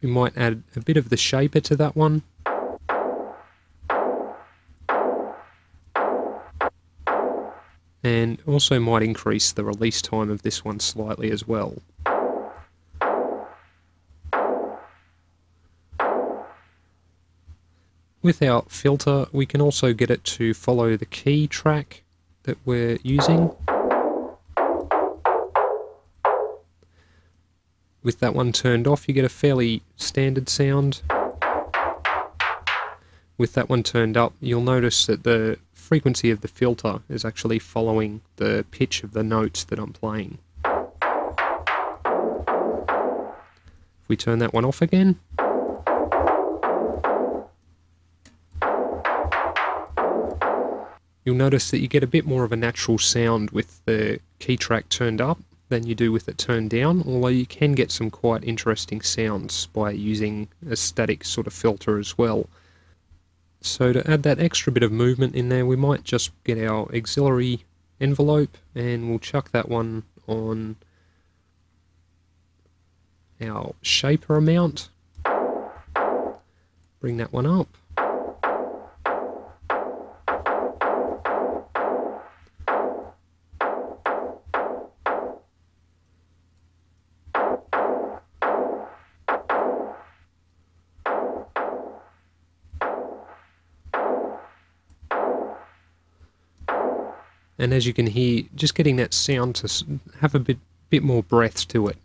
We might add a bit of the shaper to that one. And also might increase the release time of this one slightly as well. With our filter, we can also get it to follow the key track that we're using. With that one turned off, you get a fairly standard sound. With that one turned up, you'll notice that the frequency of the filter is actually following the pitch of the notes that I'm playing. If we turn that one off again, you'll notice that you get a bit more of a natural sound with the key track turned up than you do with it turned down, although you can get some quite interesting sounds by using a static sort of filter as well. So to add that extra bit of movement in there, we might just get our auxiliary envelope and we'll chuck that one on our shaper amount. Bring that one up. And as you can hear, just getting that sound to have a bit bit more breath to it